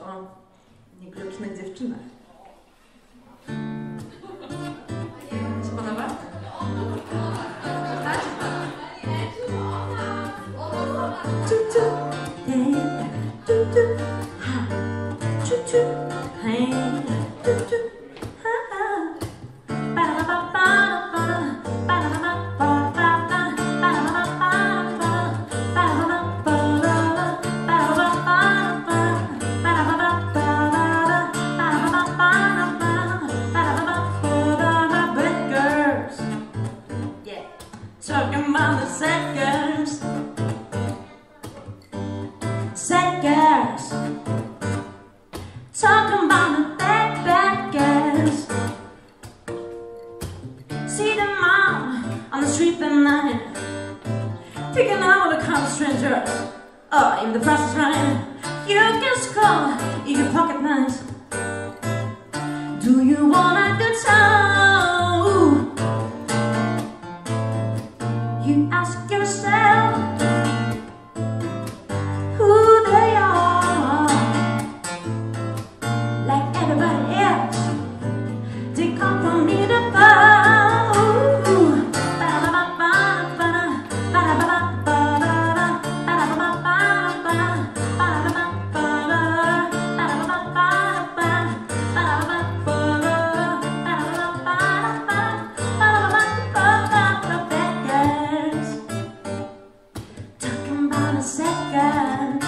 o niegrecznych dziewczynach. talking about the sad girls. Sad girls. Talking about the bad, bad girls. See them out on the street at night. Picking out a common stranger. Oh, if the price is right, you can score in your pocket knife. Do you want a good time? on a second.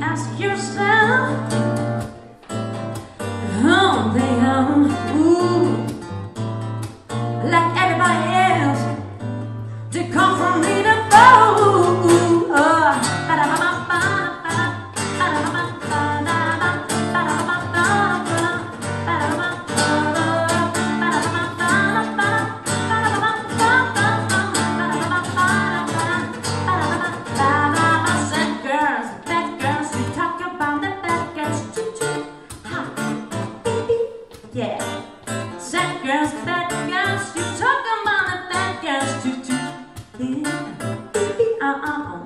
ask yourself Oh.